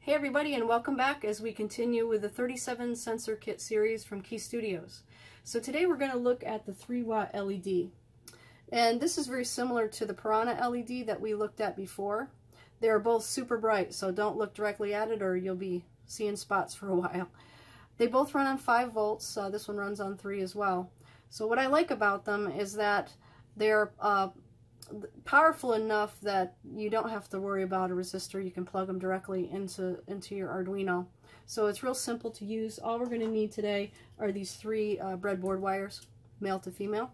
Hey everybody and welcome back as we continue with the 37 sensor kit series from Keyestudios. So today we're going to look at the 3 watt LED. And this is very similar to the Piranha LED that we looked at before. They're both super bright so don't look directly at it or you'll be seeing spots for a while. They both run on 5 volts. Uh, this one runs on 3 as well. So what I like about them is that they're uh, powerful enough that you don't have to worry about a resistor. You can plug them directly into, into your Arduino. So it's real simple to use. All we're going to need today are these three uh, breadboard wires, male to female.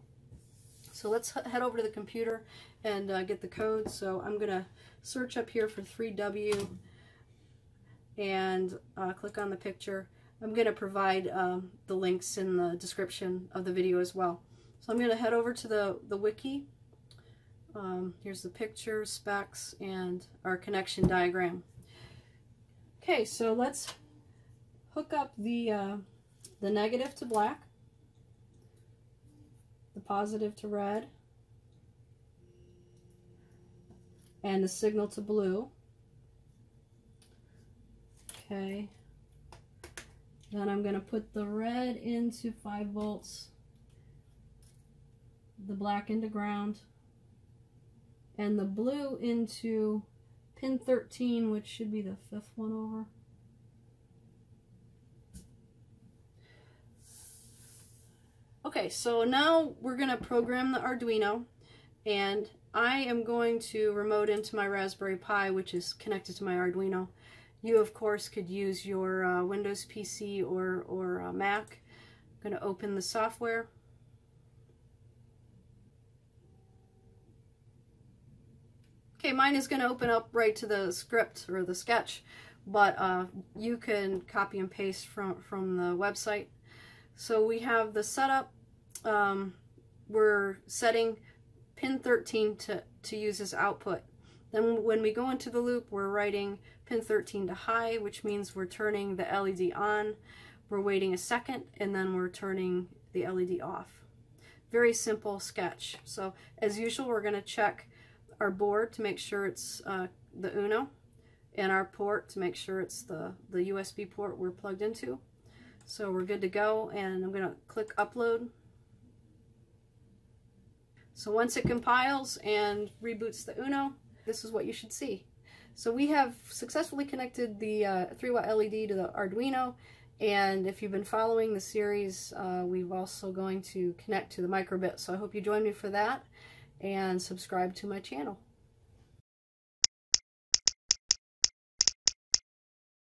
So let's head over to the computer and uh, get the code. So I'm going to search up here for 3W and uh, click on the picture. I'm going to provide um, the links in the description of the video as well. So I'm going to head over to the, the wiki um, here's the picture, specs, and our connection diagram. Okay, so let's hook up the, uh, the negative to black, the positive to red, and the signal to blue. Okay. Then I'm going to put the red into 5 volts, the black into ground, and the blue into pin 13, which should be the fifth one over. Okay, so now we're going to program the Arduino, and I am going to remote into my Raspberry Pi, which is connected to my Arduino. You, of course, could use your uh, Windows PC or, or uh, Mac. I'm going to open the software. Okay, mine is going to open up right to the script or the sketch, but uh, you can copy and paste from, from the website. So we have the setup. Um, we're setting pin 13 to, to use as output. Then when we go into the loop, we're writing pin 13 to high, which means we're turning the LED on. We're waiting a second, and then we're turning the LED off. Very simple sketch. So as usual, we're going to check our board to make sure it's uh, the Uno and our port to make sure it's the, the USB port we're plugged into. So we're good to go and I'm going to click upload. So once it compiles and reboots the Uno, this is what you should see. So we have successfully connected the uh, 3 watt LED to the Arduino and if you've been following the series, uh, we've also going to connect to the microbit. So I hope you join me for that and subscribe to my channel.